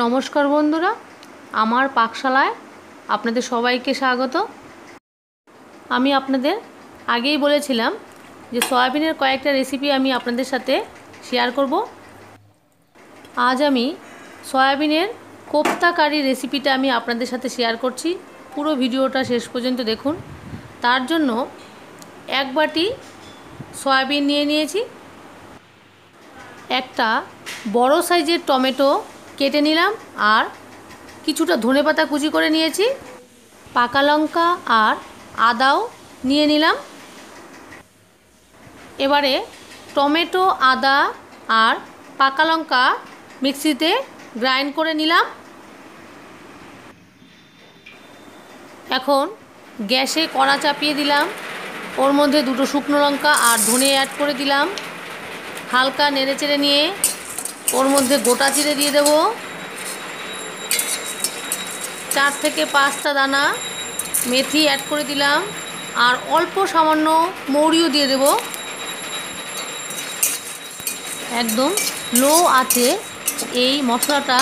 নমস্কার বন্ধুরা, আমার পাকশালায় আপনাদের সবাইকে স্বাগত। আমি আপনাদের আগেই বলেছিলাম যে সয়াবিনের কয়েকটা রেসিপি আমি আপনাদের সাথে শেয়ার করব। আজ আমি সয়াবিনের কোপ্তা কারি রেসিপিটা আমি আপনাদের সাথে শেয়ার করছি। পুরো ভিডিওটা শেষ পর্যন্ত দেখুন। তার জন্য এক বাটি সয়াবিন নিয়ে নিয়েছি। একটা বড় সাইজের টমেটো কেটে নিলাম আর কিছুটা ধনেপাতা কুচি করে নিয়েছি, পাকা লঙ্কা আর আদাও নিয়ে নিলাম। এবারে টমেটো, আদা আর পাকা লঙ্কা মিক্সিতে গ্রাইন্ড করে নিলাম। এখন গ্যাসে কড়া চাপিয়ে দিলাম। ওর মধ্যে দুটো শুকনো লঙ্কা আর ধনে অ্যাড করে দিলাম। হালকা নেড়ে চেড়ে নিয়ে ওর মধ্যে গোটা চিড়ে দিয়ে দেব। চার থেকে পাঁচটা দানা, মেথি অ্যাড করে দিলাম। আর অল্প সামান্য মৌরিও দিয়ে দেব। একদম লো আছে এই মশলাটা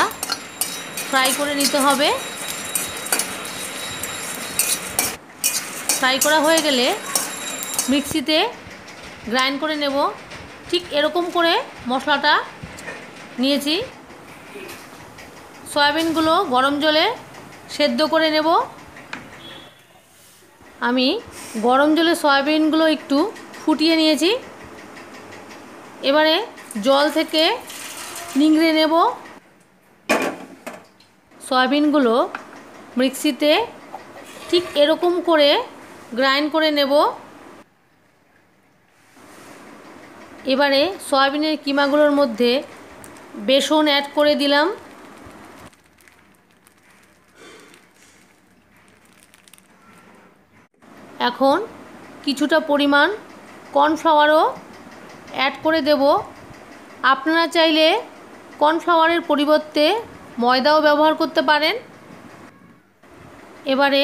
ফ্রাই করে নিতে হবে। ফ্রাই করা হয়ে গেলে মিক্সিতে গ্রাইন্ড করে নেব। ঠিক এরকম করে মশলাটা নিয়েছি। সয়াবিনগুলো গরম জলে সেদ্ধ করে নেব। আমি গরম জলে সয়াবিনগুলো একটু ফুটিয়ে নিয়েছি। এবারে জল থেকে নিংড়ে নেব। সয়াবিনগুলো মিক্সিতে ঠিক এরকম করে গ্রাইন্ড করে নেব। এবারে সয়াবিনের কিমাগুলোর মধ্যে বেসন অ্যাড করে দিলাম। এখন কিছুটা পরিমাণ কর্নফ্লাওয়ারও অ্যাড করে দেব। আপনারা চাইলে কর্নফ্লাওয়ারের পরিবর্তে ময়দাও ব্যবহার করতে পারেন। এবারে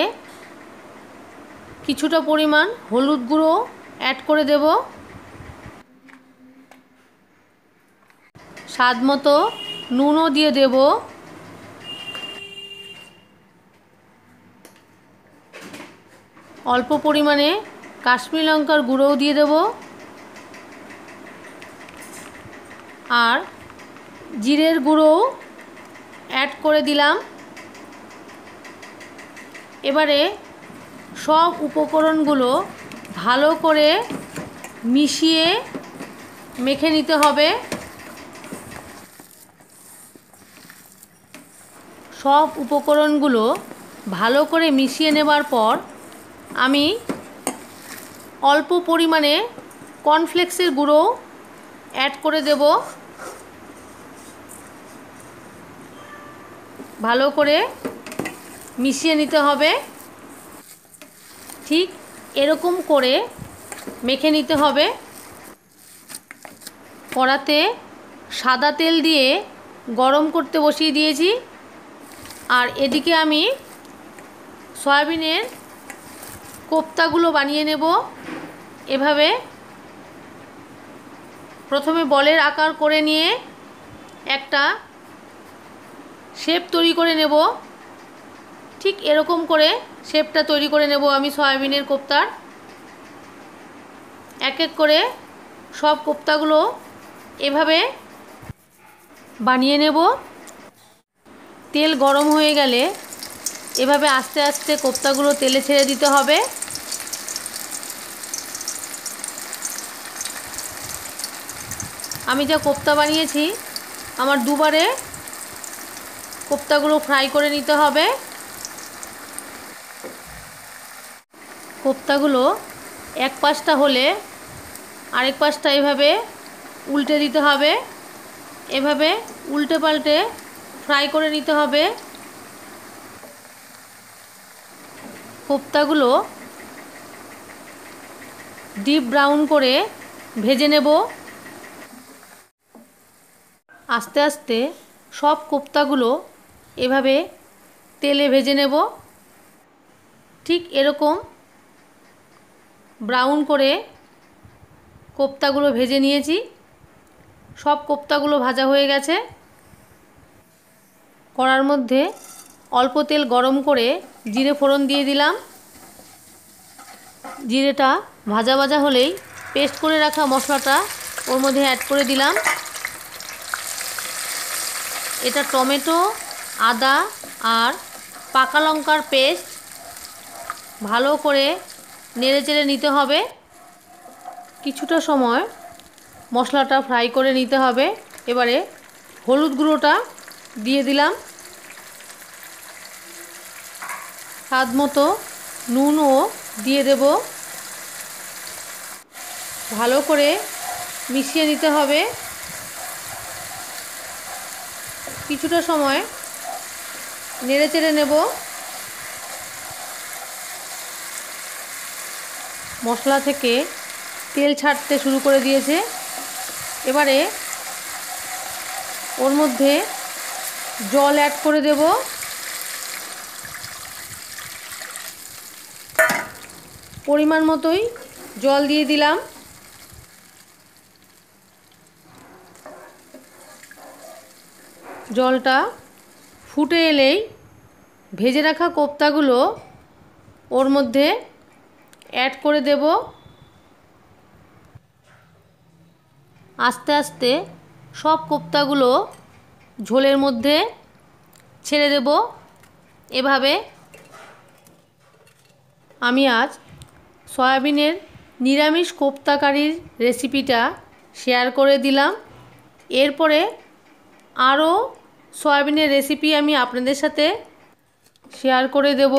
কিছুটা পরিমাণ হলুদ গুঁড়ো অ্যাড করে দেব। স্বাদ মতো নুনও দিয়ে দেব। অল্প পরিমাণে কাশ্মীর লঙ্কার গুঁড়োও দিয়ে দেব। আর জিরের গুঁড়োও অ্যাড করে দিলাম। এবারে সব উপকরণগুলো ভালো করে মিশিয়ে মেখে নিতে হবে। সব উপকরণগুলো ভালো করে মিশিয়ে নেবার পর আমি অল্প পরিমাণে কর্নফ্লেক্সের গুঁড়ো অ্যাড করে দেব। ভালো করে মিশিয়ে নিতে হবে। ঠিক এরকম করে মেখে নিতে হবে। কড়াতে সাদা তেল দিয়ে গরম করতে বসিয়ে দিয়েছি। আর এদিকে আমি সয়াবিনের কোপ্তাগুলো বানিয়ে নেব। এভাবে প্রথমে বলের আকার করে নিয়ে একটা শেপ তৈরি করে নেব। ঠিক এরকম করে শেপটা তৈরি করে নেব আমি সয়াবিনের কোপ্তার। এক এক করে সব কোপ্তাগুলো এভাবে বানিয়ে নেব। তেল গরম হয়ে গেলে এভাবে আস্তে আস্তে কোপ্তাগুলো তেলে ছেড়ে দিতে হবে। আমি যা কোপ্তা বানিয়েছি, আমার দুবারে কোপ্তাগুলো ফ্রাই করে নিতে হবে। কোপ্তাগুলো এক পাশটা হলে আরেক পাশটা এভাবে উল্টে দিতে হবে। এভাবে উল্টে পাল্টে ফ্রাই করে নিতে হবে। কোপ্তাগুলো ডিপ ব্রাউন করে ভেজে নেব। আস্তে আস্তে সব কোপ্তাগুলো এভাবে তেলে ভেজে নেব। ঠিক এরকম ব্রাউন করে কোপ্তাগুলো ভেজে নিয়েছি। সব কোপ্তাগুলো ভাজা হয়ে গেছে। কড়ার মধ্যে অল্প তেল গরম করে জিরে ফোড়ন দিয়ে দিলাম। জিরেটা ভাজা ভাজা হলেই পেস্ট করে রাখা মশলাটা ওর মধ্যে অ্যাড করে দিলাম। এটা টমেটো, আদা আর পাকা লঙ্কার পেস্ট ভালো করে নেড়ে চেড়ে নিতে হবে। কিছুটা সময় মশলাটা ফ্রাই করে নিতে হবে। এবারে হলুদ গুঁড়োটা দিয়ে দিলাম। স্বাদ মতো নুনও দিয়ে দেব। ভালো করে মিশিয়ে নিতে হবে। কিছুটা সময় নেড়ে চেড়ে নেব। মশলা থেকে তেল ছাড়তে শুরু করে দিয়েছে। এবারে ওর মধ্যে জল অ্যাড করে দেব। পরিমাণ মতোই জল দিয়ে দিলাম। জলটা ফুটে এলেই ভেজে রাখা কোপ্তাগুলো ওর মধ্যে অ্যাড করে দেব। আস্তে আস্তে সব কোপ্তাগুলো ঝোলের মধ্যে ছেড়ে দেব। এভাবে আমি আজ সয়াবিনের নিরামিষ কোপ্তাকারির রেসিপিটা শেয়ার করে দিলাম। এরপরে আরও সয়াবিনের রেসিপি আমি আপনাদের সাথে শেয়ার করে দেব।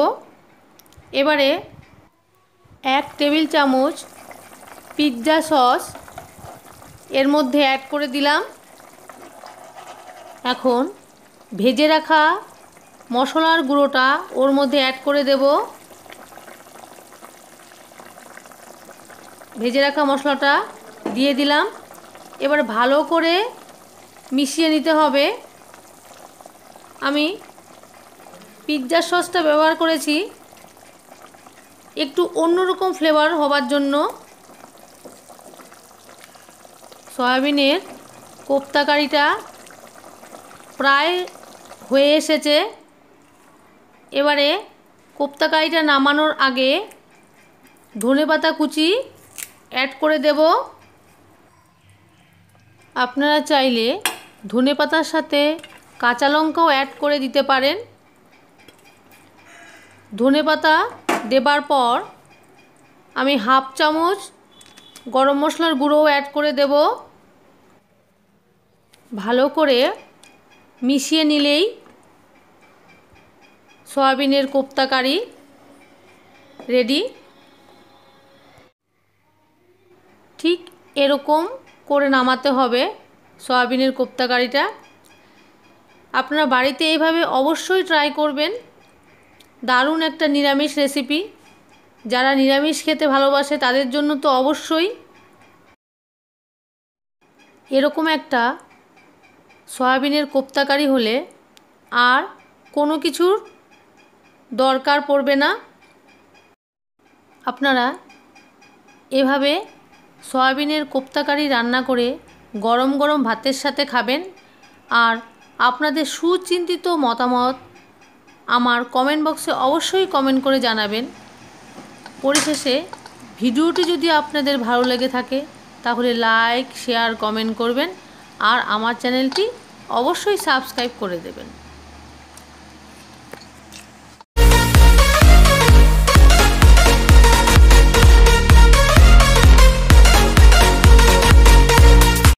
এবারে এক টেবিল চামচ পিৎজা সস এর মধ্যে অ্যাড করে দিলাম। এখন ভেজে রাখা মশলার গুঁড়োটা ওর মধ্যে অ্যাড করে দেব। ভেজে রাখা মশলাটা দিয়ে দিলাম। এবার ভালো করে মিশিয়ে নিতে হবে। আমি পিৎজার সসটা ব্যবহার করেছি। একটু অন্যরকম ফ্লেভার হবার জন্য। সয়াবিনের কোপ্তাকারিটা প্রায় হয়ে এসেছে। এবারে কোপ্তাকারিটা নামানোর আগে ধনেপাতা কুচি অ্যাড করে দেব। আপনারা চাইলে ধনেপাতার সাথে কাঁচা লঙ্কাও অ্যাড করে দিতে পারেন। ধনেপাতা দেবার পর আমি হাফ চামচ গরম মশলার গুঁড়োও অ্যাড করে দেব। ভালো করে মিশিয়ে নিলেই সয়াবিনের কোপ্তা কারি রেডি। ঠিক এরকম করে নামাতে হবে সয়াবিনের কোপ্তা কারিটা আপনারা বাড়িতে এইভাবে অবশ্যই ট্রাই করবেন। দারুণ একটা নিরামিষ রেসিপি যারা নিরামিষ খেতে ভালোবাসে তাদের জন্য তো অবশ্যই। এরকম একটা সয়াবিনের কোপ্তাকারি হলে আর কোনো কিছুর দরকার পড়বে না। আপনারা এভাবে সয়াবিনের কোপ্তাকারি রান্না করে গরম গরম ভাতের সাথে খাবেন। আর আপনাদের সুচিন্তিত মতামত আমার কমেন্ট বক্সে অবশ্যই কমেন্ট করে জানাবেন। পরিশেষে ভিডিওটি যদি আপনাদের ভালো লেগে থাকে, তাহলে লাইক, শেয়ার, কমেন্ট করবেন। আর আমার চ্যানেলটি অবশ্যই সাবস্ক্রাইব করে দেবেন।